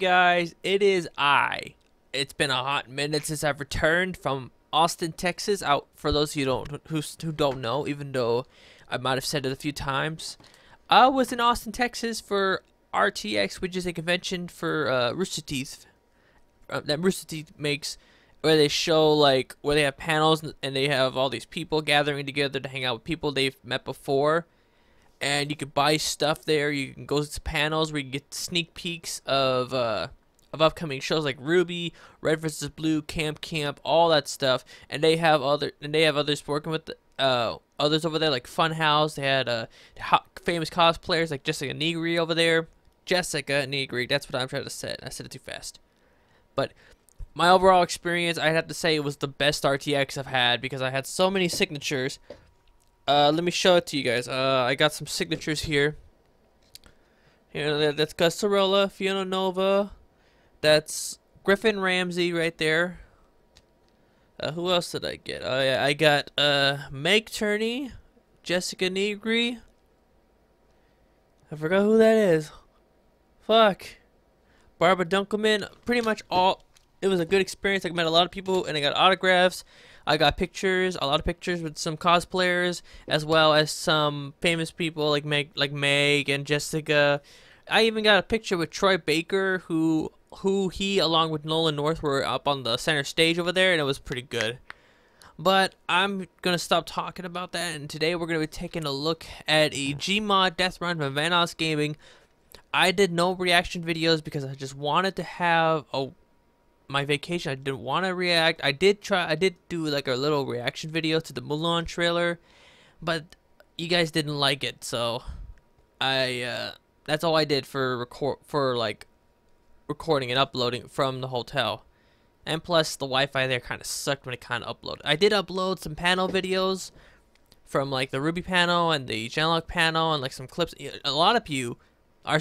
guys? It is I. It's been a hot minute since I've returned from Austin, Texas. Out for those who don't who who don't know, even though I might have said it a few times. I was in Austin, Texas for RTX, which is a convention for uh, Rooster Teeth uh, that Rooster Teeth makes, where they show like where they have panels and they have all these people gathering together to hang out with people they've met before and you can buy stuff there. You can go to panels where you get sneak peeks of uh, of upcoming shows like RWBY, Red vs Blue, Camp Camp, all that stuff. And they have other and they have others working with uh, others over there like Funhaus. They had uh, famous cosplayers like Jessica Nigri over there. Jessica Nigri, that's what I'm trying to say. I said it too fast. But my overall experience, I'd have to say it was the best RTX I've had because I had so many signatures uh, let me show it to you guys. Uh, I got some signatures here. Here, that's Gus Sorola, Fiona Nova. That's Griffon Ramsey right there. Uh, who else did I get? Yeah, I got uh, Meg Turney, Jessica Nigri. I forgot who that is. Fuck. Barbara Dunkelman. Pretty much all. It was a good experience. I met a lot of people and I got autographs. I got pictures, a lot of pictures with some cosplayers, as well as some famous people like Meg, like Meg and Jessica. I even got a picture with Troy Baker, who who he along with Nolan North were up on the center stage over there, and it was pretty good. But I'm gonna stop talking about that, and today we're gonna be taking a look at a Gmod Death Run from Vanoss Gaming. I did no reaction videos because I just wanted to have a my vacation. I didn't want to react. I did try. I did do like a little reaction video to the Mulan trailer, but you guys didn't like it, so I. Uh, that's all I did for record for like recording and uploading from the hotel. And plus, the Wi-Fi there kind of sucked when it kind of uploaded. I did upload some panel videos from like the RWBY panel and the Genlock panel and like some clips. A lot of you are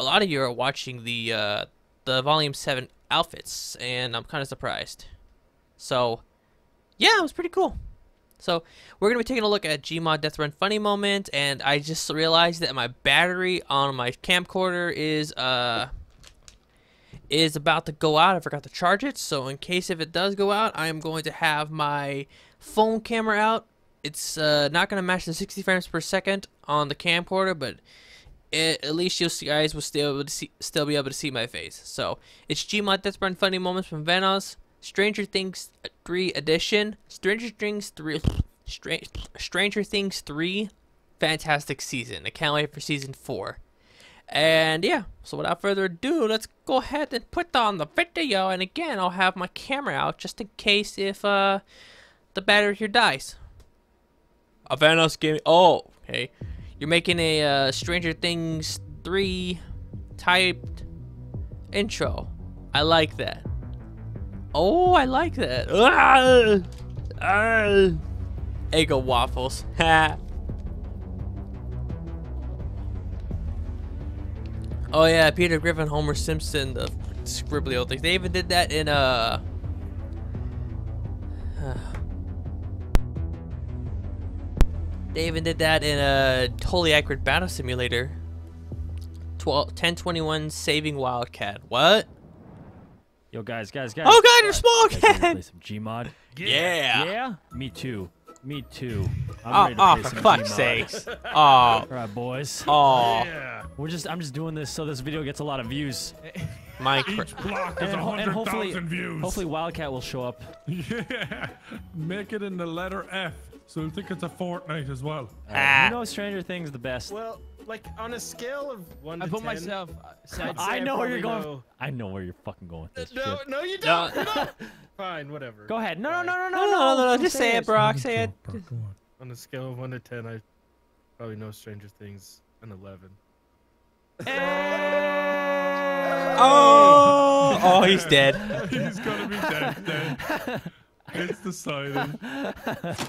a lot of you are watching the uh, the Volume Seven outfits, and I'm kind of surprised. So, yeah, it was pretty cool. So, we're going to be taking a look at Gmod Death Run Funny Moment, and I just realized that my battery on my camcorder is, uh, is about to go out. I forgot to charge it, so in case if it does go out, I am going to have my phone camera out. It's uh, not going to match the 60 frames per second on the camcorder, but it, at least you guys will still able to see, still be able to see my face. So it's Gmod Death Run Funny Moments from Vanoss, Stranger Things 3 Edition, Stranger Things 3, Stranger Things 3, fantastic season. I can't wait for season 4. And yeah, so without further ado, let's go ahead and put on the video. And again, I'll have my camera out just in case if uh, the battery here dies. A Vanoss game. Oh, okay. You're making a uh, Stranger Things 3 typed intro. I like that. Oh, I like that. Ah! Ah! Waffles. Ha. oh yeah, Peter Griffin, Homer Simpson, the scribbly old things. They even did that in uh They even did that in a totally accurate battle simulator. 12, 1021 saving Wildcat. What? Yo, guys, guys, guys. Oh, God, you're small cat. Play some Gmod. Yeah. Yeah. Me too. Me too. I'm oh, oh for fuck's sakes. Oh. All right, boys. Oh. Yeah. We're just. I'm just doing this so this video gets a lot of views. My Each block is and, 100,000 views. Hopefully, Wildcat will show up. Yeah. Make it in the letter F. So I think it's a Fortnite as well. Ah. You know Stranger Things the best. Well, like on a scale of one to I to put 10, myself. Uh, I know where you're going. Know. I know where you're fucking going with this. No, shit. no, you don't. No. Fine, whatever. Go ahead. No, no, no, no, no, no, no, no. Just say it, Brock. Say it. On a scale of one to ten, I probably know Stranger Things an eleven. oh! Oh, he's dead. he's gonna be dead. dead. It's decided.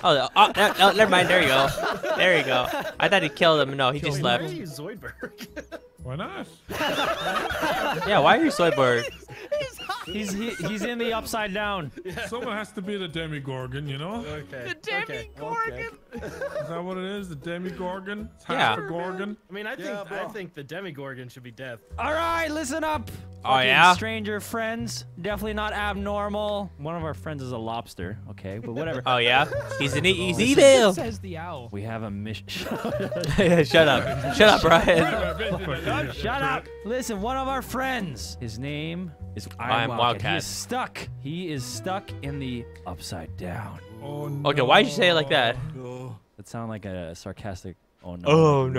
oh, oh no, no, never mind. There you go. There you go. I thought he killed him. No, he just left. Why are you Zoidberg? Why not? yeah, why are you Zoidberg? He's he, he's in the upside down. Yeah. Someone has to be the Demogorgon, you know? Okay. The Demogorgon. Okay. Is that what it is? The Demogorgon? It's yeah. Gorgon? I mean, I think yeah, I think the Demogorgon should be death. All right, listen up. Oh, fucking yeah? stranger friends. Definitely not abnormal. One of our friends is a lobster. Okay, but whatever. Oh yeah, he's an he's It evil. says the owl. we have a mission. Shut up, shut up, Brian. Shut up! Listen, one of our friends. His name is I'm I'm Wildcat. He Wildcat. is stuck. He is stuck in the upside down. Oh, Okay, why'd you say it like that? That sound like a sarcastic. Oh no. Oh, we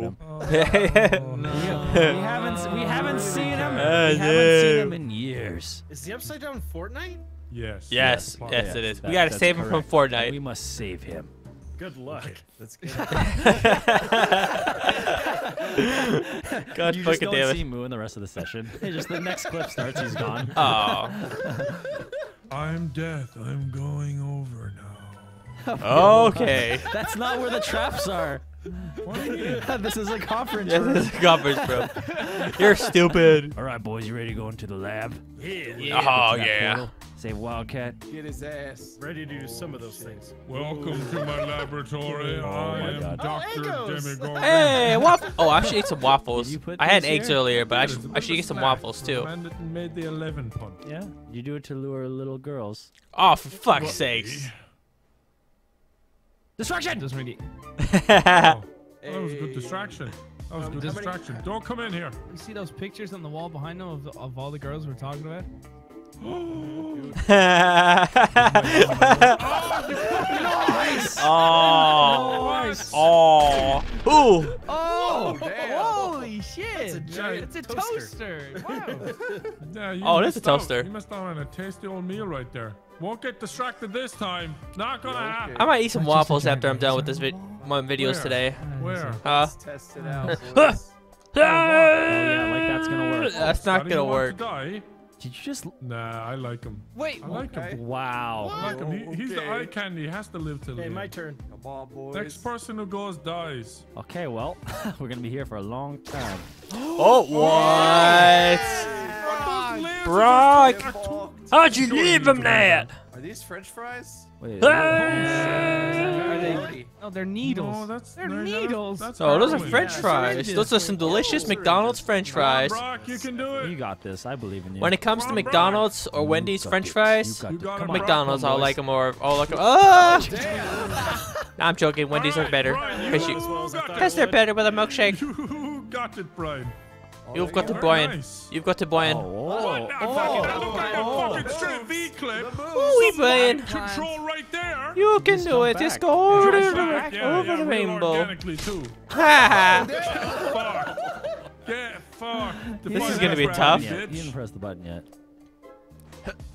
don't care about oh, no. him. We haven't. We haven't seen him. Oh, we haven't seen him in years. Is the upside down Fortnite? Yes. Yes, Yes. yes, it is. That- We gotta that's save him from Fortnite. And We must save him. Good luck. That's good. God you just fucking don't damn see. Moo in the rest of the session. It's just the next clip starts, he's gone. Oh. I'm death. I'm going over now. Okay. That's not where the traps are. What do you mean? this is a conference This is a conference room. You're stupid. All right, boys, you ready to go into the lab? Yeah. Oh yeah. portal. Say Wildcat. Get his ass. Ready to do some of those things. Welcome to my laboratory. Oh, oh, oh I my am God. Dr. Eggos. Demogorgon. Hey, waffle. Oh, I should eat some waffles. Did you put I had eggs here? earlier, but I should, a I should get some snack. waffles The too. Man that made the 11 punt. Yeah, you do it to lure little girls. Oh, for fuck's sakes. Destruction! Doesn't really. Oh, that was a good distraction. That was a um, good distraction. Don't come in here. You see those pictures on the wall behind them of, the, of all the girls we're talking about? oh. Oh. Ooh. Oh! damn. Holy shit! That's a giant it's a toaster. toaster. Wow. Yeah, you Oh, it is a missed out. toaster. You missed out on a tasty old meal right there. Won't get distracted this time. Not gonna happen. I might eat some waffles after I'm done with this vid- my videos Where? today. Where? Huh? Let's test it out. Oh, yeah, like that's gonna work. That's not gonna you want work. To? Did you just. Nah, I like him. Wait, I like Okay. him. Wow. I like him. He, he's the eye candy. He has to live till the Okay, my turn. Come on, boys. Next person who goes dies. Okay, well, we're gonna be here for a long time. Oh, oh, what? Brock, how'd you leave him that? Are these French fries? Wait. Ah! Ah! Are they? Dirty. Oh, they're needles. No, that's they're no, no, needles. That's Oh, those are heroin. French Yeah, fries. Those are some delicious Those McDonald's French Come on, fries. Brock, you can do it. You got this. I believe in you. When it comes to Come on, Brock. McDonald's or You Wendy's got French it. fries, You got You it. got Come it, on. McDonald's, Come I'll on, like boys. them more. I'll like them. Oh! Damn. Nah, I'm joking. Wendy's are Alright, better. Brian, Cause you you, As well as I got thought it. cause they're better with a milkshake. You got it, Brian. You've got to Very Brian. Nice. You've got to Brian. Oh, What? oh, Oh, fucking, that looked like a oh. fucking straight V clip. Ooh, You can just do come it. Just go over Right the, back, yeah, over yeah, the real rainbow. Organically too. Ha Fuck. Get fuck. This is gonna be tough. Yeah, you didn't press the button yet.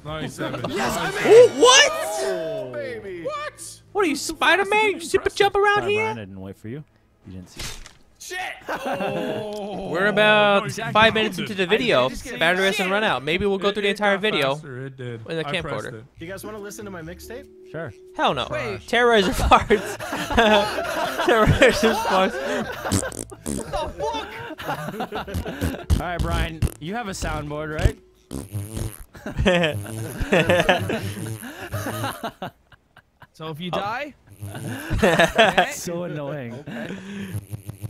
Nice, Evan. Ooh, what? Oh, baby. What? What are you, Spider-Man? You super jump around Sorry, here? Brian, I didn't wait for you. You didn't see. Shit. Oh, We're about no, five minutes into the video. just kidding. Battery doesn't run out. Maybe we'll go It- through the entire video. faster, It did. with a I pressed camcorder. You guys want to listen to my mixtape? Sure. Hell no. Wait. Terrorizer farts. Terrorizer farts. The fuck? All right, Brian. You have a soundboard, right? So if you oh. die, That's so annoying.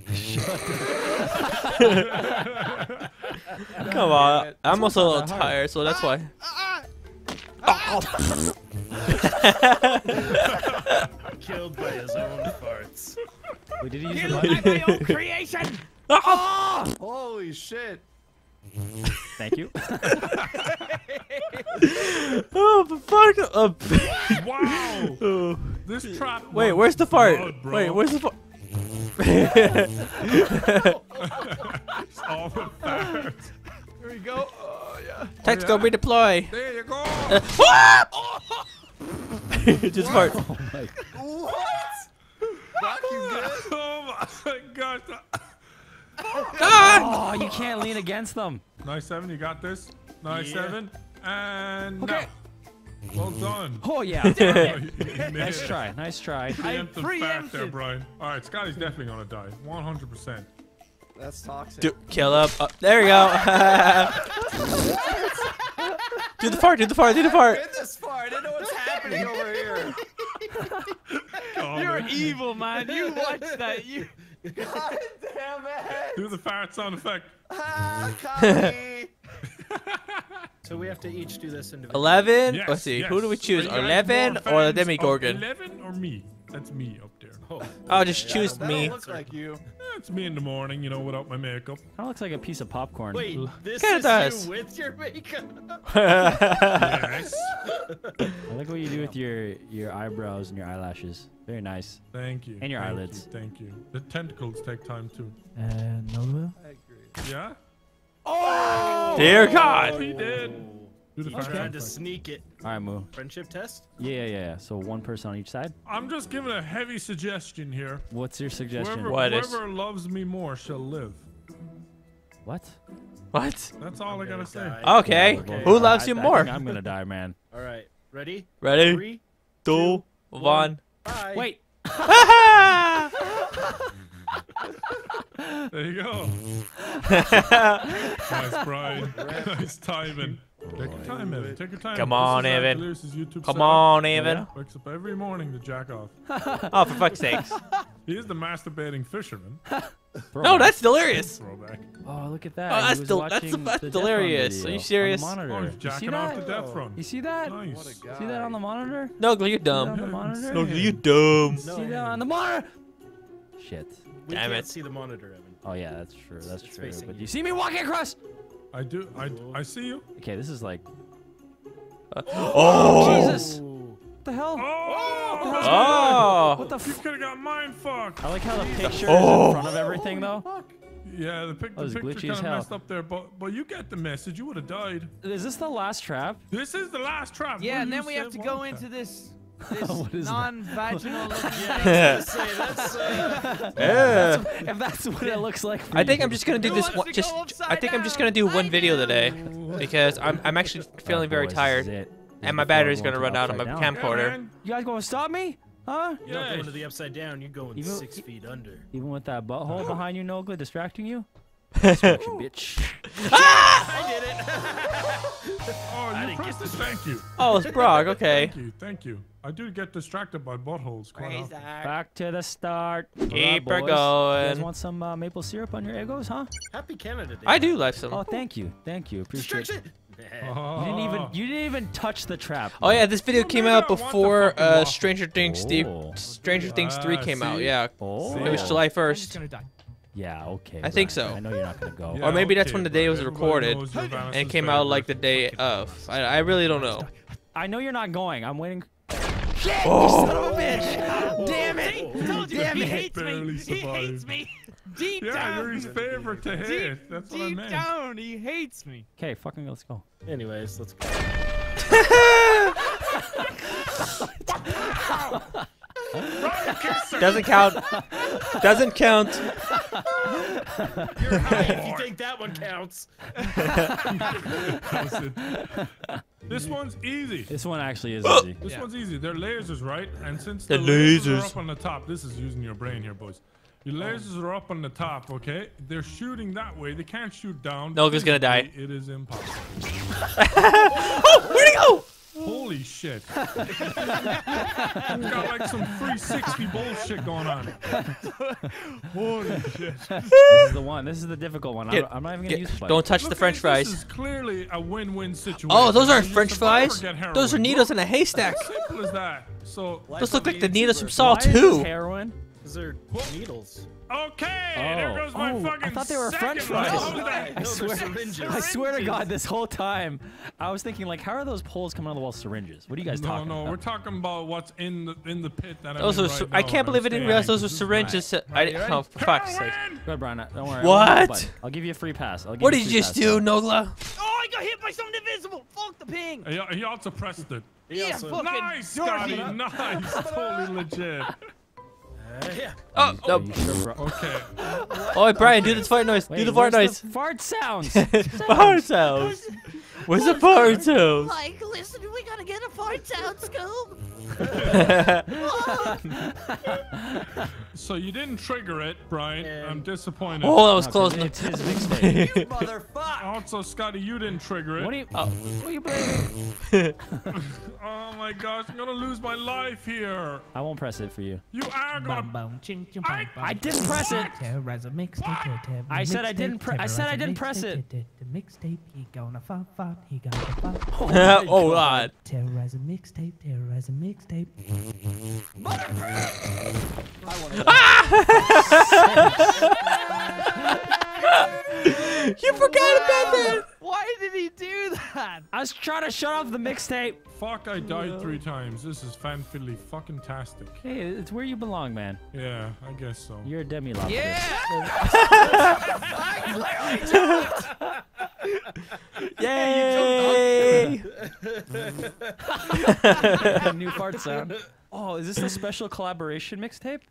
Come on. I'm also a little tired, so that's why. Killed by his own farts. Wait, did he use you the look like my own creation. Holy shit. Thank you. Oh, the fuck. Uh, Wow. oh. This trap. Wait, where's the fart? blood. Wait, where's the fart? All the fat. Here we go. Oh yeah. Text yeah. go redeploy. There you go. Just fart. Oh my. What? Brock, you good? oh my gosh. Ah! Oh, you can't lean against them. Nice seven. You got this. Nice Yeah. seven. And Okay. now. Well done. Oh yeah. nice try. Nice try. Preemptive fat there, preempted. Brian. All right, Scotty's definitely gonna die. 100%. That's toxic. Do, kill up. Uh, there you go. do the fart. Do the fart. Do the fart. Get this far. I didn't know what's happening over here. Oh, You're man. evil, man. You watched that. You. God damn it. Do the fart sound effect. Ah, copy. So we have to each do this individually. Eleven. Yes, Let's see. yes. Who do we choose? Are Eleven or the fans of Demogorgon? Eleven or me? That's me up there. Oh, I'll just Yeah, choose that me. don't look like you. It's me in the morning, you know, without my makeup. Kind of looks like a piece of popcorn. wait, this Kinda is does. you with your makeup? yes. I like what you do with your your eyebrows and your eyelashes. Very nice. Thank you. And your thank eyelids. You, thank you. The tentacles take time too. Uh, no. I agree. Yeah? Oh! Dear Oh, God. he did. Do the He's fire trying to sneak it. All right, Moo. Friendship test? Yeah, yeah, yeah, yeah. So one person on each side. I'm just giving a heavy suggestion here. What's your suggestion? Whoever, What is- whoever loves me more shall live. What? What? That's all I gonna gotta say. die. Okay. Okay. Who loves I- you I more? think I'm gonna die, man. All right. Ready? Ready? Three, Two, one. bye. Wait. There you go. nice, Brian. nice timing. Take your time, Evan. Take your time. Come on, Evan. Come on, Evan. Wakes up every morning to jack off. Oh, for fuck's sakes. He is the masturbating fisherman. No, that's delirious. Throwback. Oh, look at that. Oh, that's del- that's- that's the delirious. Are you serious? Oh, he's You see off that? the death oh. run. You see that? Nice. What a guy. See that on the monitor? Nogla, you're See that on dumb. the monitor? Nogla, you dumb. See that on the monitor? Shit. We Damn can't it. see the monitor, Evan. Oh yeah, that's true. That's it's true. But you. you see me walking across? I do. I, I see you. Okay, this is like. Oh. Jesus! What the hell? Oh! Oh. What the? You could have got mind fucked. I like how the picture Oh. is in oh! front of everything, though. Yeah, the, pic- That was the picture kind of messed up there, but but you get the message. You would have died. Is this the last trap? This is the last trap. Yeah, What and then we have to about go that? into this this What is non-vaginal looking thing. Say that's. Uh, Yeah. If that's what it looks like. For I think you. I'm just gonna do Who this one. Just, I think I'm just gonna do one I video do. today because I'm I'm actually feeling Oh, very boys, this tired is it. This and my battery's going gonna run out on my down. Camcorder. man. You guys gonna stop me? Huh? you're not Yes. going to the upside down. You're going Even- six feet under. Even with that butthole behind you, Nogla, distracting you? Distraction, bitch. I did it. Oh, I you didn't pressed get it. Thank you. Oh, it's Brock. Okay. Thank you. Thank you. I do get distracted by buttholes quite often. Back to the start. Keep Alright, her boys. You guys going. want some uh, maple syrup on your Eggos, huh? Happy Canada Day. I do like some. Oh, thank you, thank you, appreciate it. Distraction. Oh. You didn't even you didn't even touch the trap. Oh yeah, this video came out I want the before uh. Stranger Things. The Oh. Stranger Things three Ah, came out. Yeah, Oh. it was July first. Yeah, okay. I think so. I know you're not gonna go. Yeah, Or maybe that's when the day but was recorded and it came out like the day of. I, I really don't know. I know you're not going. I'm waiting. Oh. Son of a bitch! Damn it! Told you damn he it. hates me. Barely He hates me. Deep Yeah, down. you're his favorite to deep, hit. That's what I deep meant. down, he hates me. Okay, fucking let's go. Anyways, let's go. Doesn't count. Doesn't count. You're high if you think that one counts. That was it. This one's easy. This one actually is easy. This Yeah. one's easy. They're lasers, right? And since The the, lasers. lasers. are up on the top, this is using your brain here, boys. Your oh. lasers are up on the top, okay? They're shooting that way. They can't shoot down. Nogla's gonna die. It is impossible. Oh, where'd he go? Holy shit. Got like some 360 bullshit going on. Holy shit. This is the one. This is the difficult one. Get- I'm, I'm not even gonna use the don't touch the French fries. This is clearly a win-win situation. Oh, those aren't You French fries. Those are needles in a haystack. Simple as that. So, Those look like the needles from YouTuber. Saw Why is this 2. heroin? Those are needles. Okay, there Oh. goes my Oh, I fucking thought they were second French fries. No, I they're swear. I swear to God, this whole time I was thinking like, how are those poles coming out of the wall? Syringes. What are you guys No, talking no, no, we're talking about what's in the in the pit that Those I'm are. right I can't believe I didn't realize those were This is syringes. I, oh, Right, you ready? oh, for fuck's sake. Heroin! Go ahead, Brian. Don't worry. I What? won't hit the button. I'll give you a free pass. I'll give What you did you just pass. do, Nogla? Oh, I got hit by something invisible. Fuck the ping. He, he also pressed it. He Yeah, also- fuck. Fucking Nice, Scotty. Nice. totally legit. Yeah. Oh, Are oh, you sure. Okay. oh, Brian, do the fart noise. Wait, do the fart noise. fart sounds. Fart sounds. Where's the fart sounds? Like, listen, we gotta get a fart sound scope. So you didn't trigger it, Brian. I'm disappointed. oh, that was No, 'cause close. It's his mixtape. You motherfucker! Also, Scotty, you didn't trigger it. what are you? Oh, what are you blaming? oh my gosh, I'm gonna lose my life here. I won't press it for you. You are gonna. bum, ching, ching, I- bum, bum. I didn't press it. Terrorize a mixtape. ter- ter- I said I didn't pre- I said I didn't press it. ter- ter- The mixtape, he gonna fuck, fuck, he gonna fuck. oh god. Terrorize a mixtape, terrorize a mixtape. Motherfucker! You forgot about that. Why did he do that? I was trying to shut off the mixtape. Fuck, I died three times. This is fan fiddly fucking tastic. Hey, it's where you belong, man. Yeah, I guess so. You're a demi lobster. Yay! New fart sound. Oh, is this a special collaboration mixtape?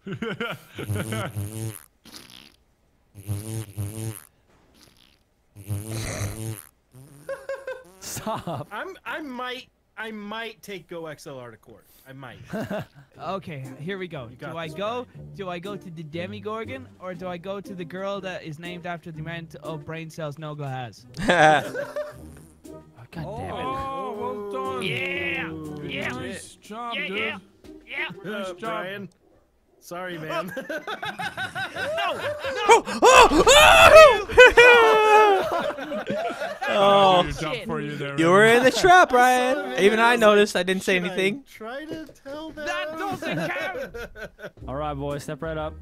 Stop. I'm I might I might take Go XLR to court. I might. Okay, here we go. Do I this, go? Do I go to the Demogorgon or do I go to the girl that is named after the amount of brain cells Nogla has? Oh, God damn it. Oh, well done. Yeah, yeah, Nice job, Yeah, dude. yeah. yeah. Nice Uh, job. Brian. Sorry, man. no! no! oh, oh, oh, oh. Good job for you there. you were in the trap, Ryan. Son of a Even I bitch. noticed. I didn't say Should I anything. Try to tell them. That doesn't count. All right, boys, step right up.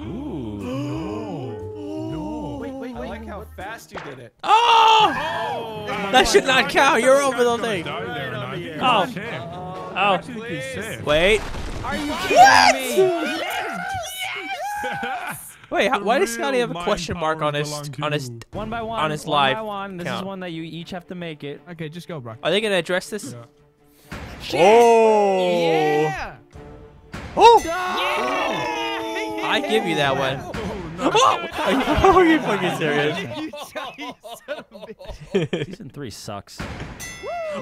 Ooh. No. Wait, wait, I wait. like how fast you did it. Oh! Oh, That should not count. You're over the Guy's gonna thing. die there, Right on and I the think edge. Oh. he's okay. Oh, Actually, he's safe. wait. Are you kidding me? Wait, how, why does Scotty have a question mark on his belong on his? One by one. On his one live by one. This count. is one that you each have to make it. Okay, just go, bro. Are they gonna address this? Yeah. Oh! Yeah. Oh! Yeah. I give you that one. Oh, Oh! Are you fucking serious? You son of. Season three sucks.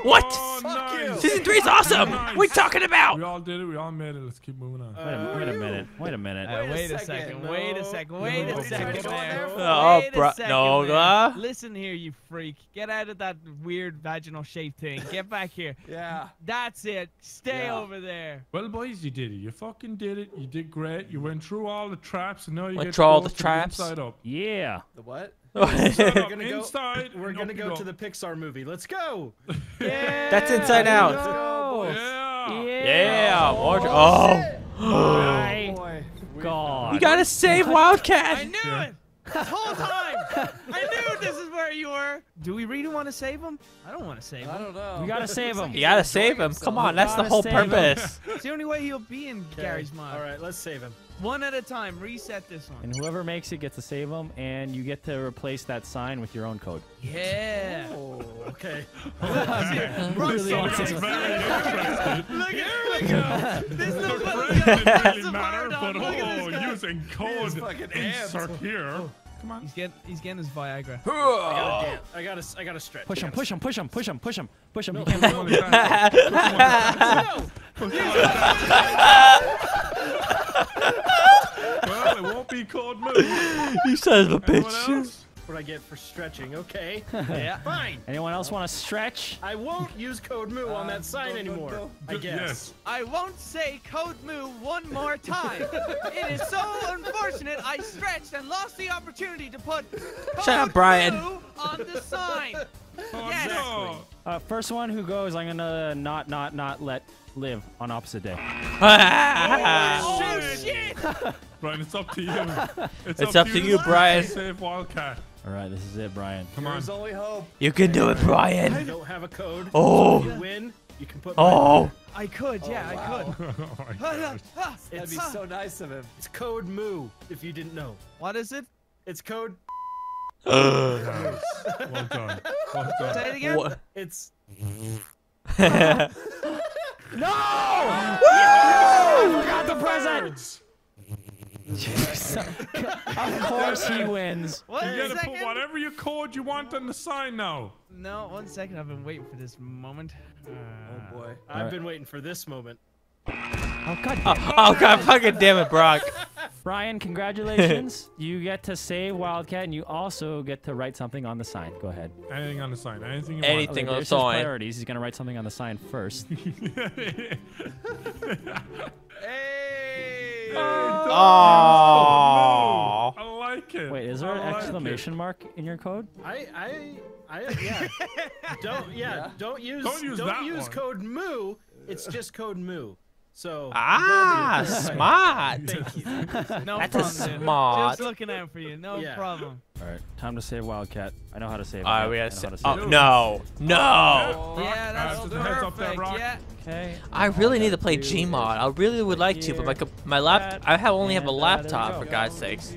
What? Oh, Fuck you. nice. Season three's awesome. Nice. What are you talking about? We all did it. We all made it. Let's keep moving on. Wait a, wait a minute. Wait a minute. Uh, Wait a a second. second. Wait a second. Wait No. a second. Did you try to go there. there? Oh, Wait a bro- second no, there. uh. Listen here, you freak. Get out of that weird vaginal shape thing. Get back here. Yeah. That's it. Stay Yeah. over there. Well, boys, you did it. You fucking did it. You did great. You went through all the traps, and now you Went get through all go the to traps? inside up. Yeah. The what? Inside We're gonna go. inside. We're gonna go to the Pixar movie. Let's go. Yeah. That's Inside Out. Let's. Yeah. Yeah. Watch. Oh. oh My Boy. we- God. You gotta save Wildcat. I knew it. This whole time. I knew this is where you were. Do we really want to save him? I don't want to save I him. don't know. We gotta save him. You gotta save him. Come on, that's the whole purpose. It's the only way he'll be in Gary's mind. All right, let's save him. One at a time. Reset this one. And whoever makes it gets to save him, and you get to replace that sign with your own code. Yeah. Oh, okay. Really wants I'm it. very interested. Look at we go. This is The what friend really a matter, hard but on. Look at oh, using code fucking insert amped. here. Oh. Come on. He's getting he's getting his Viagra. I gotta dance. I gotta. I gotta stretch. Push him, push him, push him, push him, push him, push him. No. You can't Come on, come on. Well, it won't be code move. you son of a Anyone bitch. else? What I get for stretching? Okay. Yeah. Fine. Anyone else want to stretch? I won't use code moo on that sign go, go, anymore. go. I guess. Yes. I won't say code moo one more time. it is so unfortunate I stretched and lost the opportunity to put code Shut up, Brian. moo on the sign. Oh, Yes. no. Uh, first one who goes, I'm gonna not, not, not let live on opposite day. Oh shit! Brian, it's up to you. It's, It's up to you, Brian. Save Wildcat. All right, this is it, Brian. Come on. There's only hope. you can do it, I Brian. don't have a code. Oh. If you win, you can put. Oh. I could, yeah, I oh, could. Oh, my gosh. That'd be It's- so nice of him. It's code moo. If you didn't know, What is it? it's code. Nice. Well done. Well Say it again. What? It's. No! I forgot the present. of course he wins. One You gotta second. put whatever you code you want on the sign now. No, one second. I've been waiting for this moment. Uh, Oh boy. I've been waiting for this moment. Oh god. Oh, oh god, fucking damn it, Brock. Brian, congratulations. you get to save Wildcat, and you also get to write something on the sign. Go ahead. Anything on the sign. Anything you Anything. Okay, on the there's his sign. priorities. He's gonna write something on the sign first. want. Hey! Oh. I like it. Wait, is there an I like it. exclamation mark in your code? I, I, I, yeah. don't, yeah, don't use, Don't use that use one. code moo. It's just code moo. So. Ah, smart. Thank you. No That's a problem, dude. smart. Just looking out for you. No Yeah. problem. All right, time to save Wildcat. I know how to save. All right, we I gotta know say. how to Oh save him. no, no! Brock, yeah, uh, that's just a heads up there, perfect. Brock. Yeah. Okay. I really need to play Gmod. I really would like to, but my my lap I have only have a And, uh, there we laptop for God's sakes.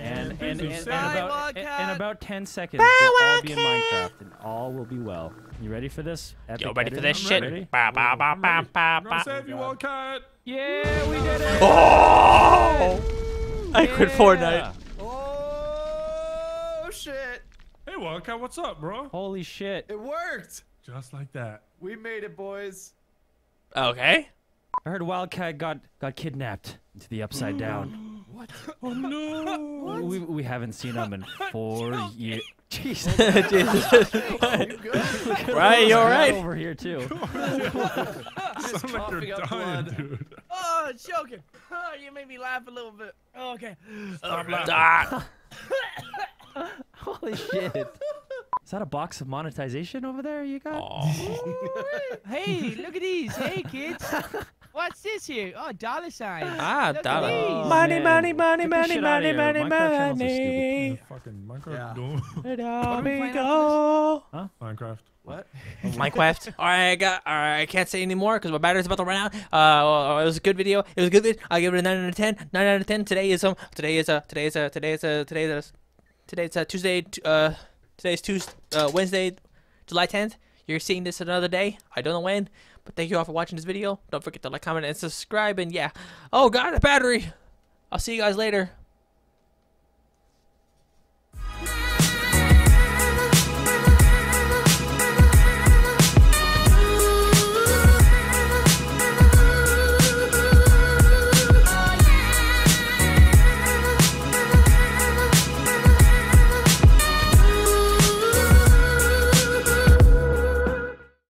And and, and, and, Bye, about, in, in about 10 seconds, we'll all be in Minecraft, and all will be well. You ready for this? Yo, Epic ready for editing? this shit? Ready? Ba, ba, ba, ba, ba, I'm ba. gonna save you, Wildcat. Yeah, we did it! Oh! I quit Fortnite. Oh shit! Hey, Wildcat, what's up, bro? Holy shit. It worked. Just like that. We made it, boys. Okay. I heard Wildcat got, got kidnapped into the Upside Down. Oh no! We, we haven't seen him in four years. Jesus. Jesus. Right, you're right. Over here, too. Sound like you're coughing up dying, blood. dude. Oh, choking. Oh, you made me laugh a little bit. Oh, okay. Stop laughing. Ah. Holy shit. Is that a box of monetization over there you got? Oh. Hey, look at these. Hey, kids. What's this here? Oh, dollar signs. Ah, Look at dollar. these. Money, man. money, money, money, money, money, Minecraft channels are money. Fucking Minecraft. Yeah. Doom. Let What we me playing go. Minecraft. What? Minecraft. All right, I got. All right, I can't say anymore because my battery's about to run out. Uh, it was a good video. It was a good video. I give it a nine out of ten. Nine out of ten. Today is um. Today is a. Today is a. Today is a. Today is a. Today's a Tuesday. t- Uh, today's Tuesday. Uh, Wednesday, July tenth. You're seeing this another day. I don't know when, but thank you all for watching this video. Don't forget to like, comment, and subscribe. And yeah. Oh God, the battery. I'll see you guys later.